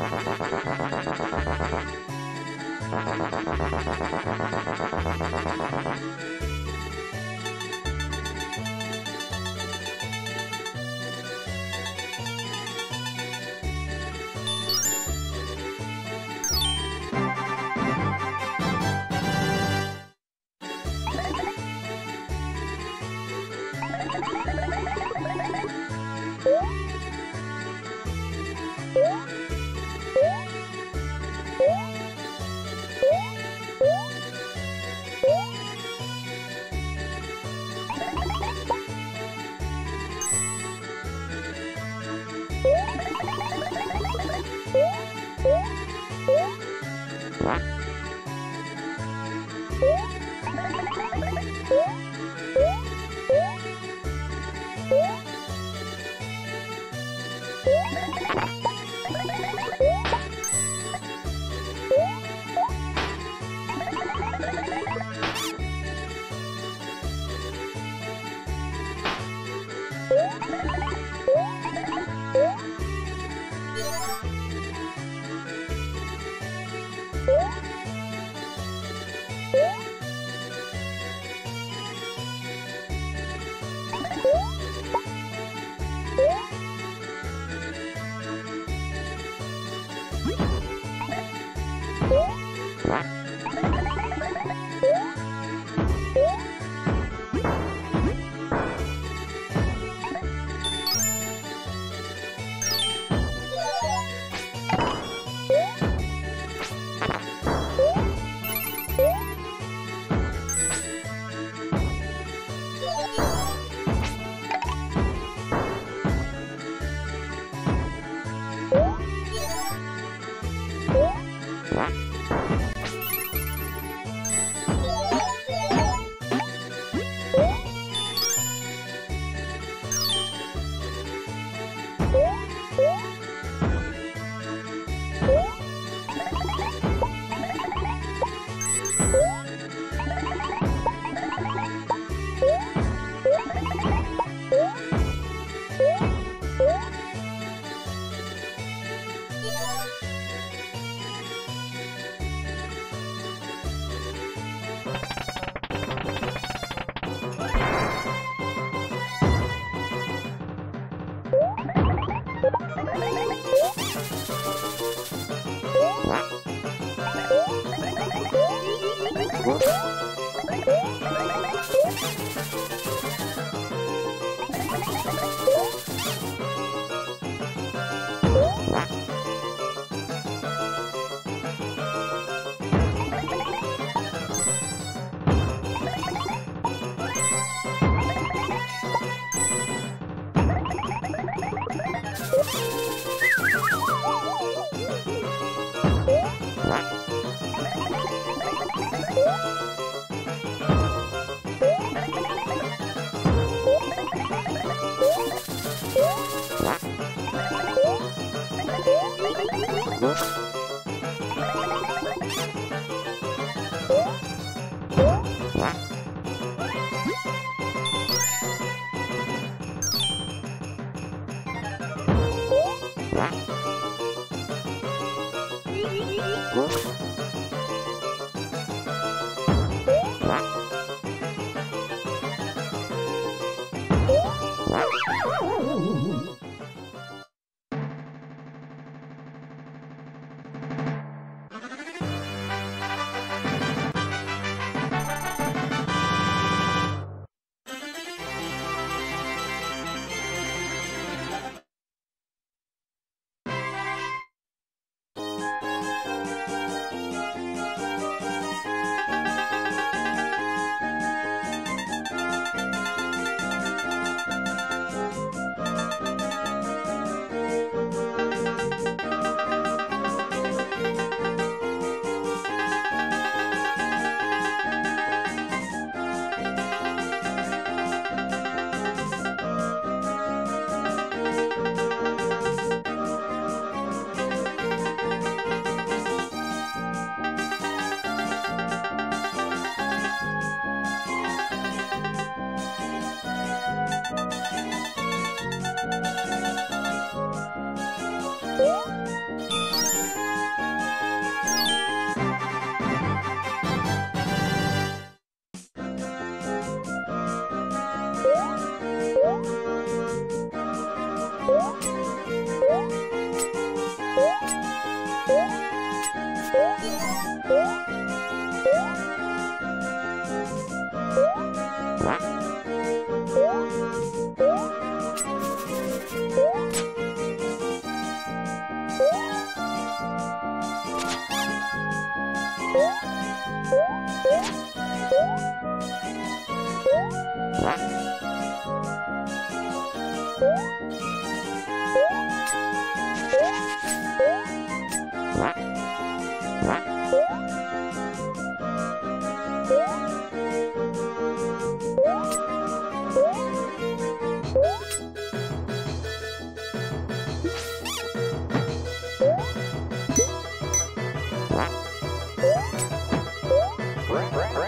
Thank you. Oh, Rap, rap, rap.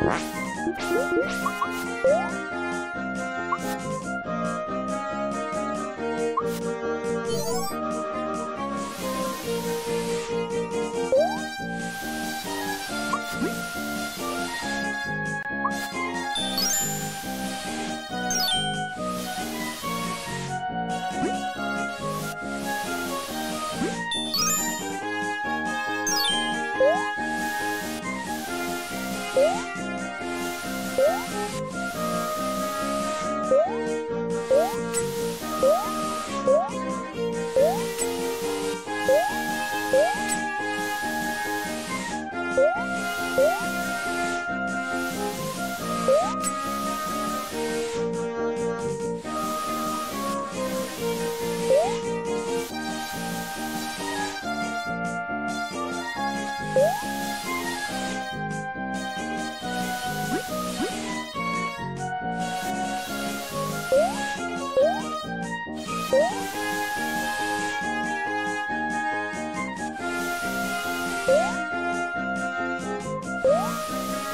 What?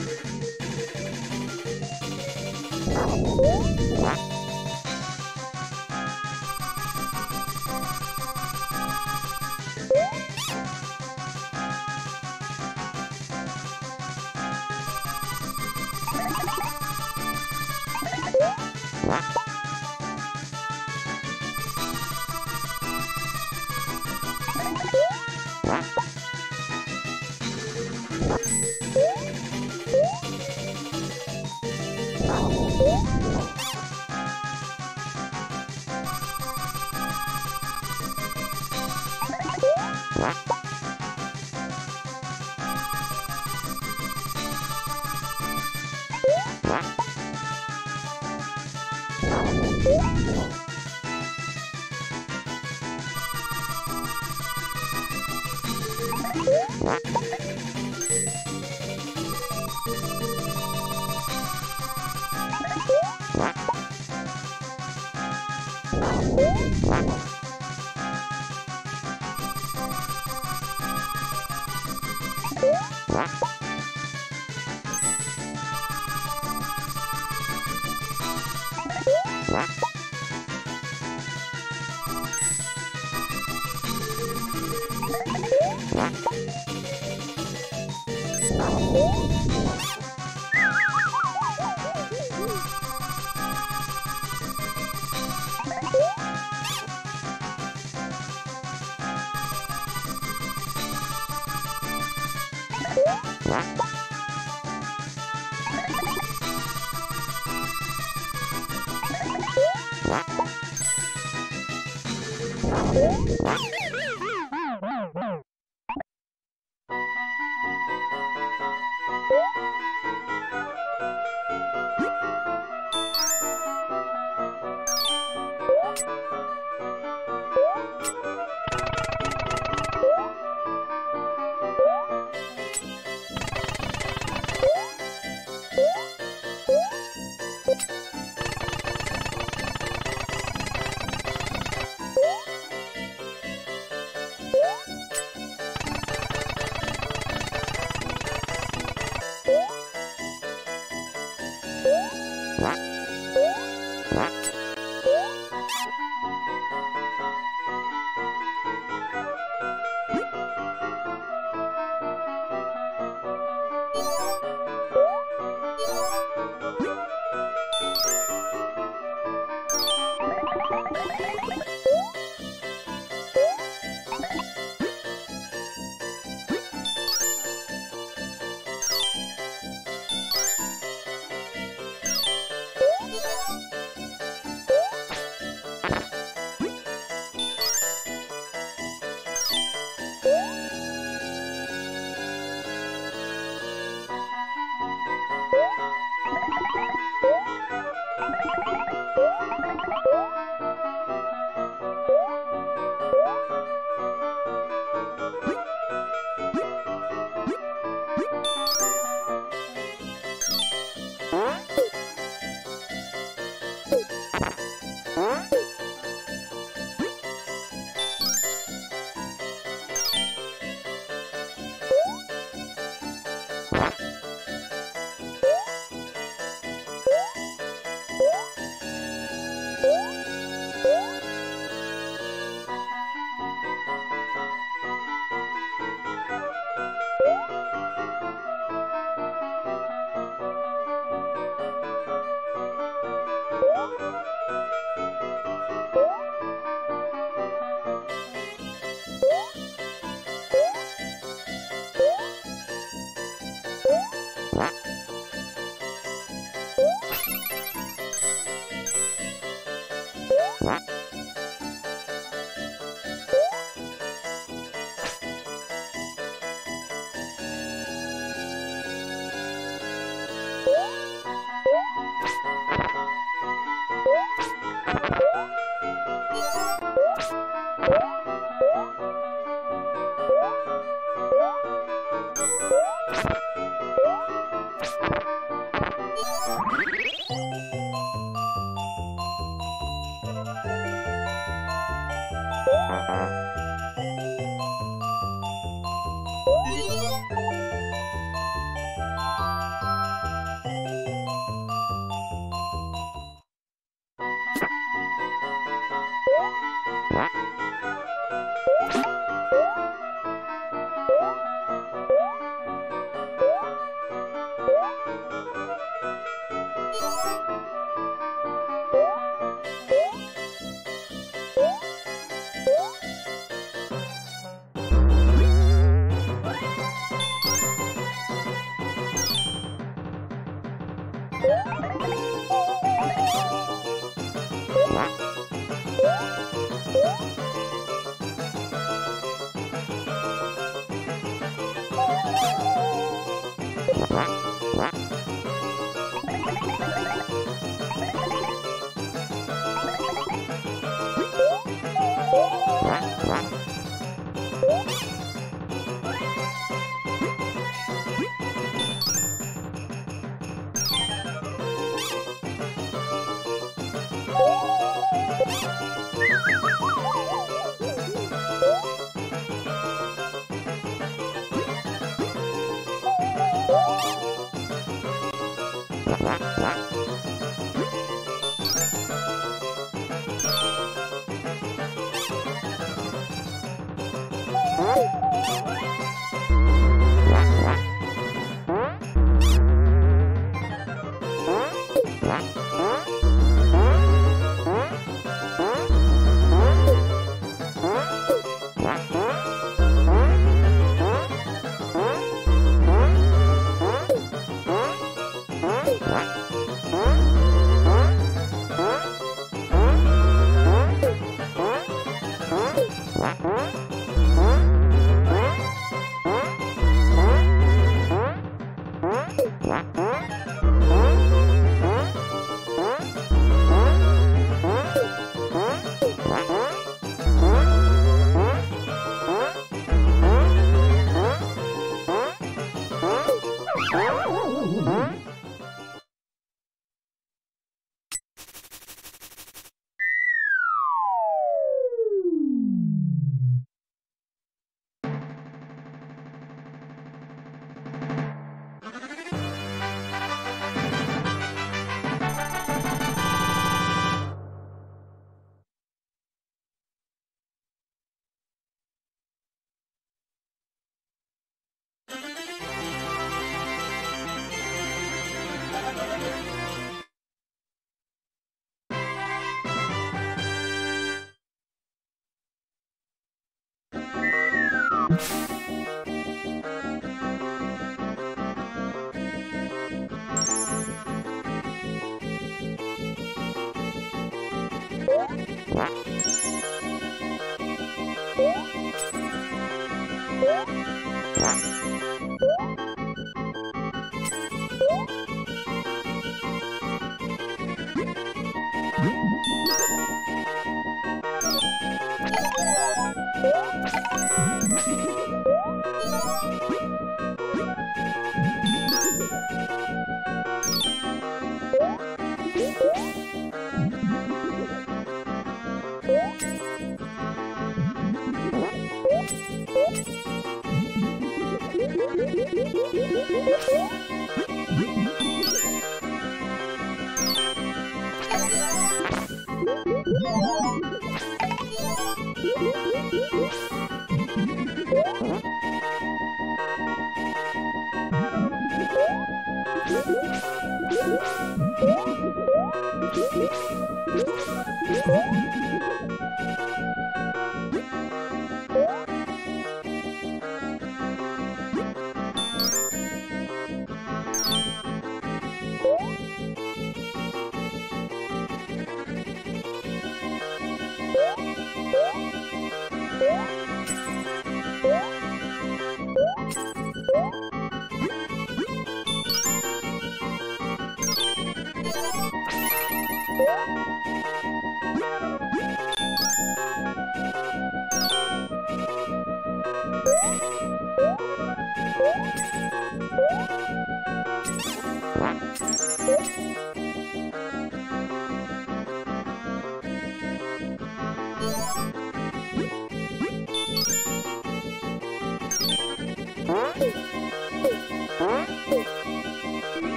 Bye.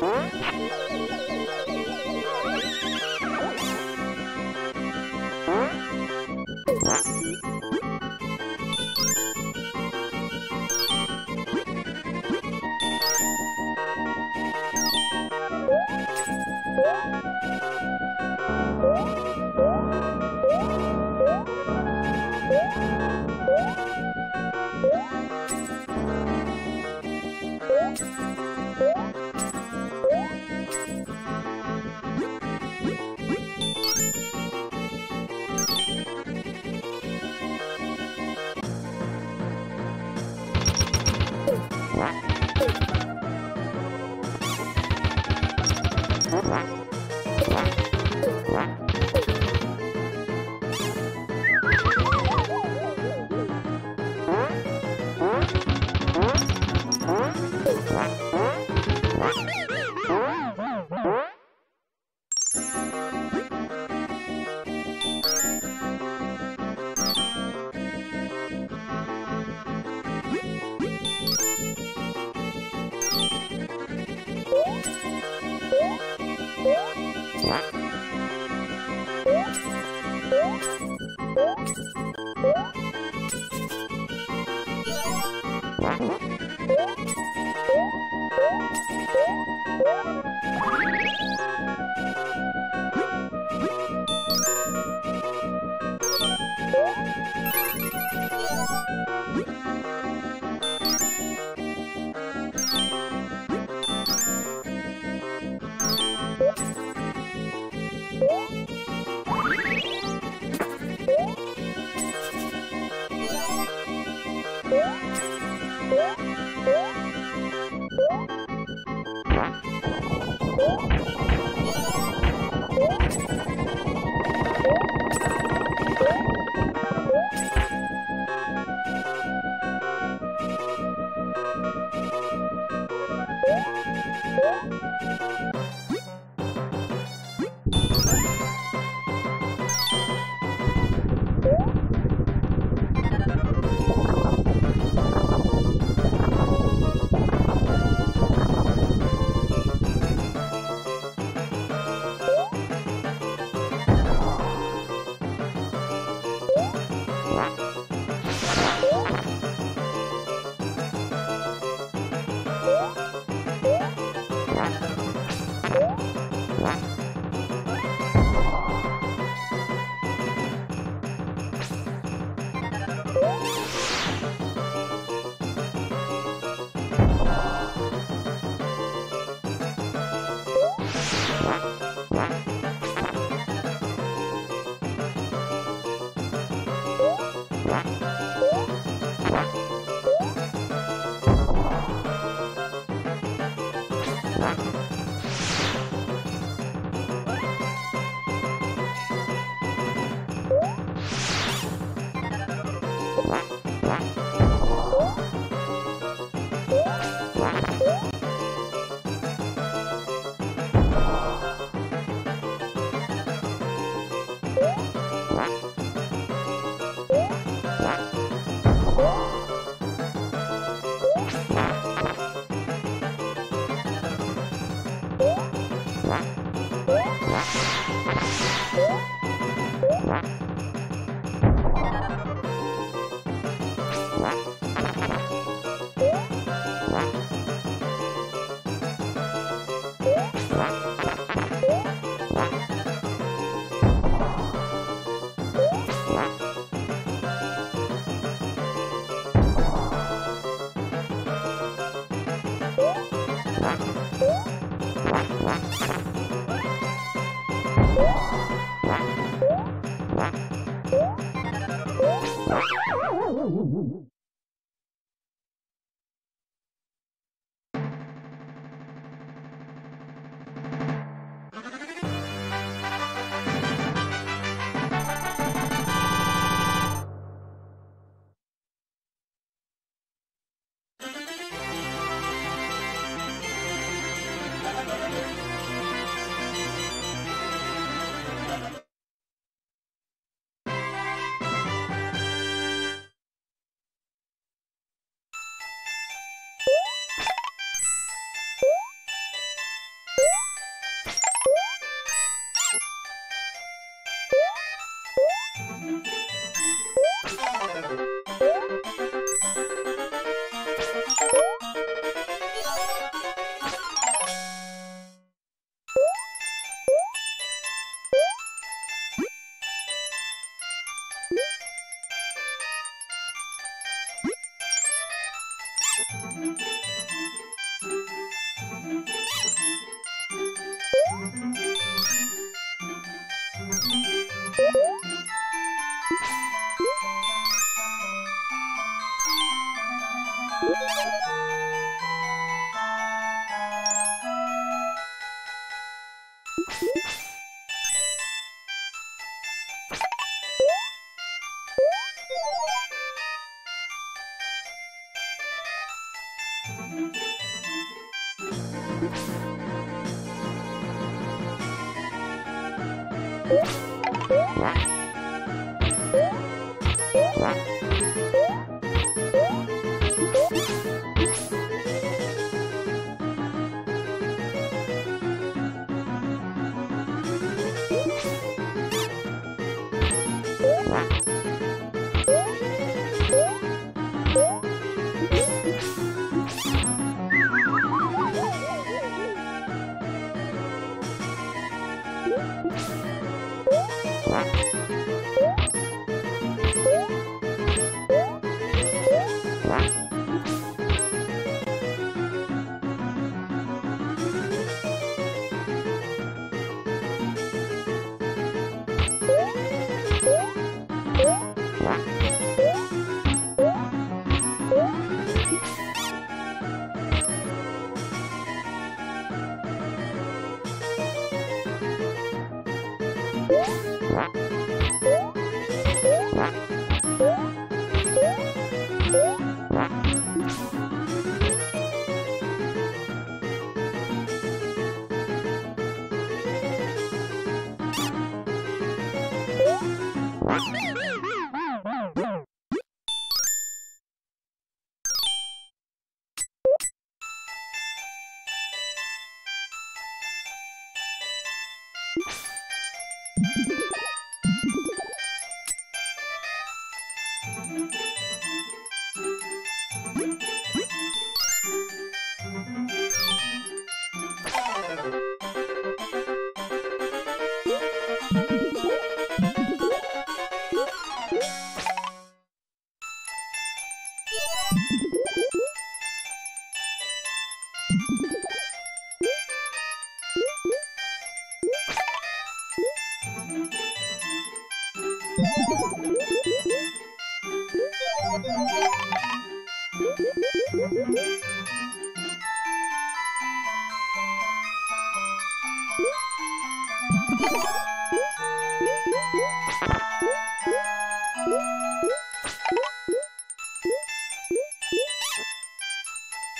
Bye.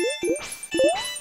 Música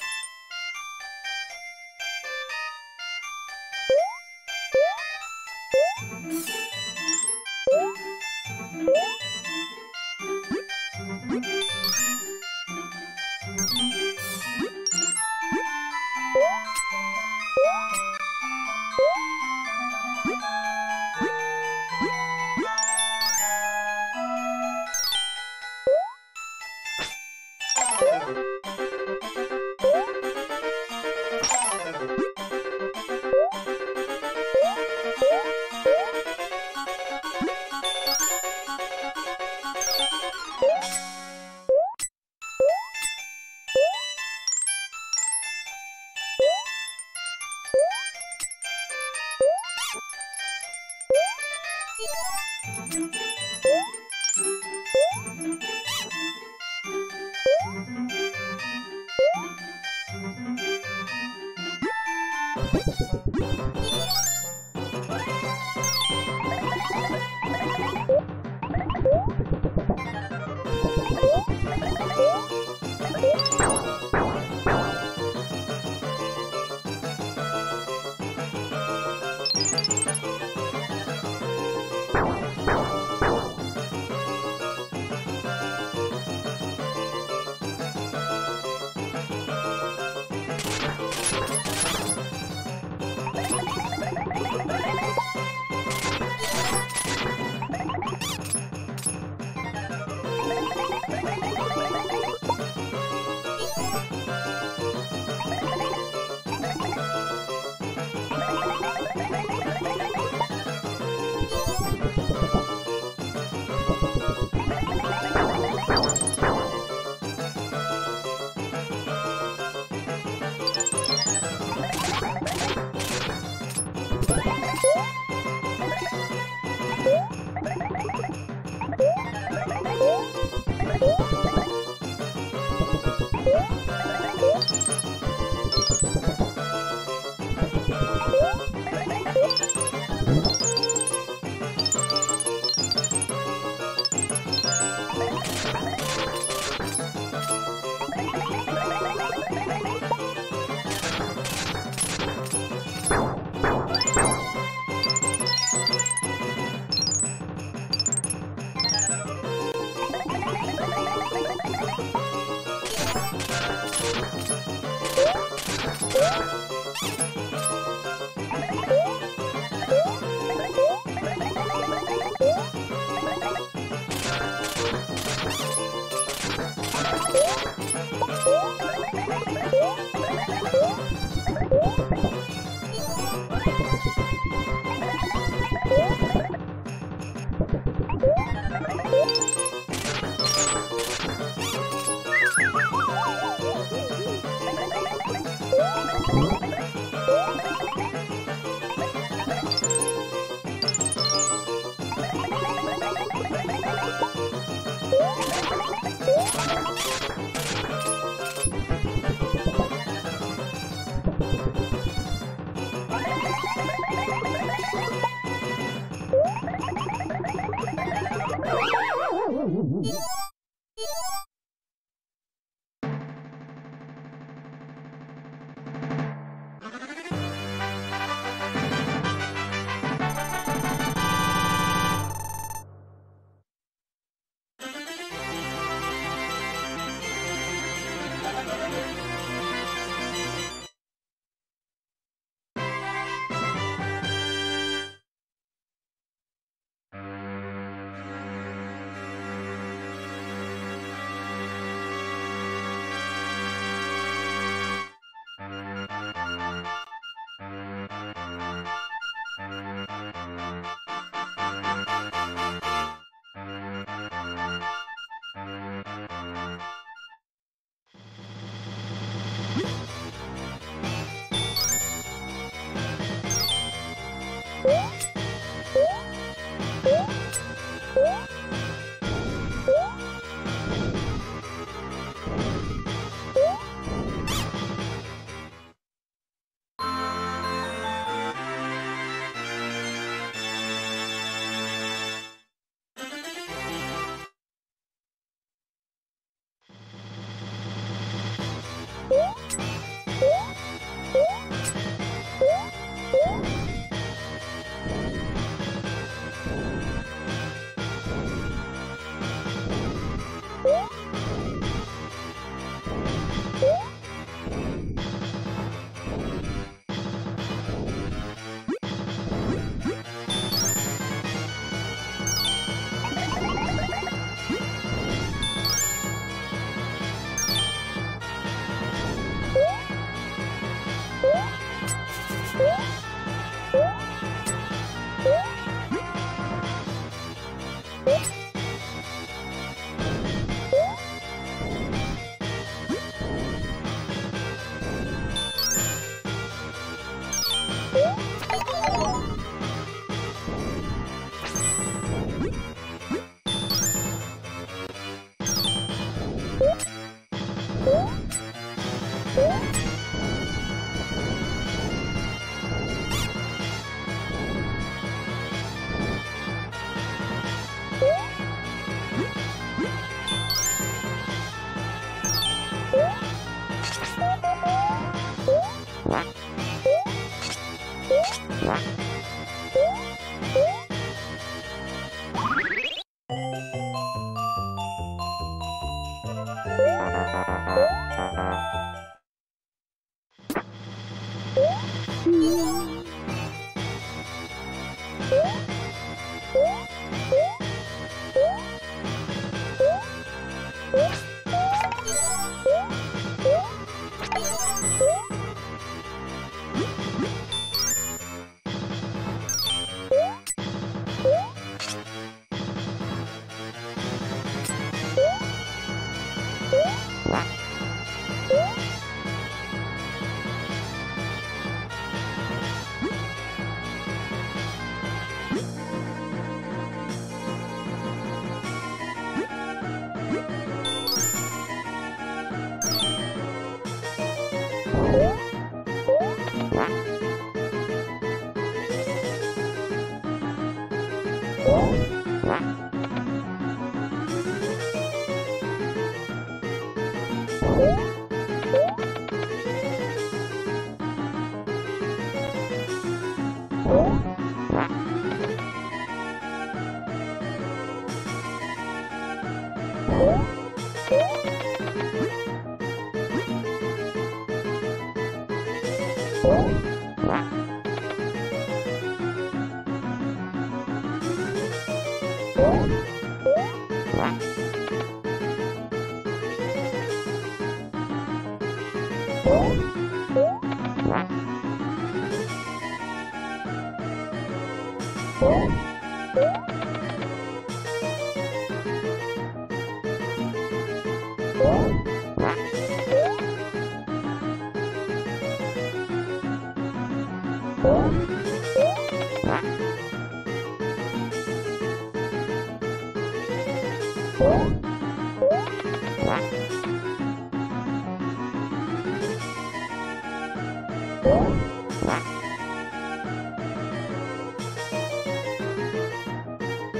Yeah.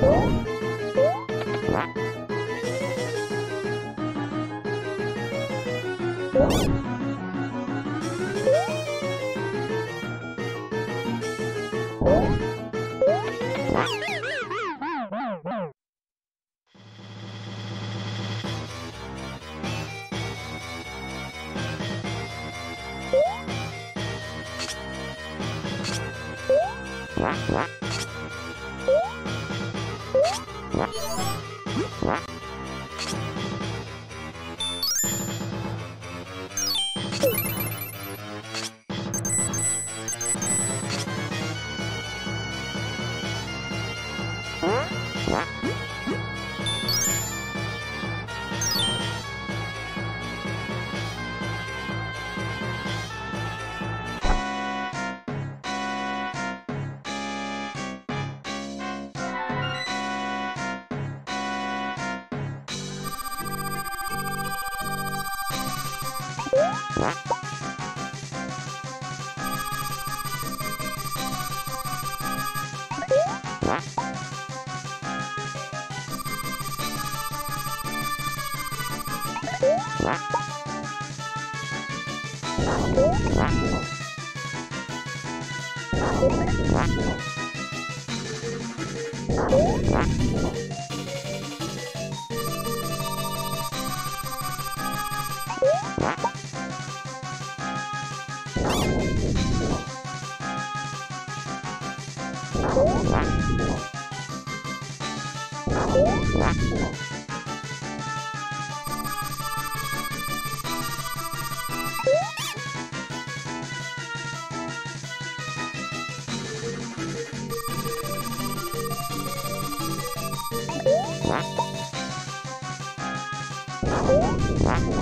Thank you. What?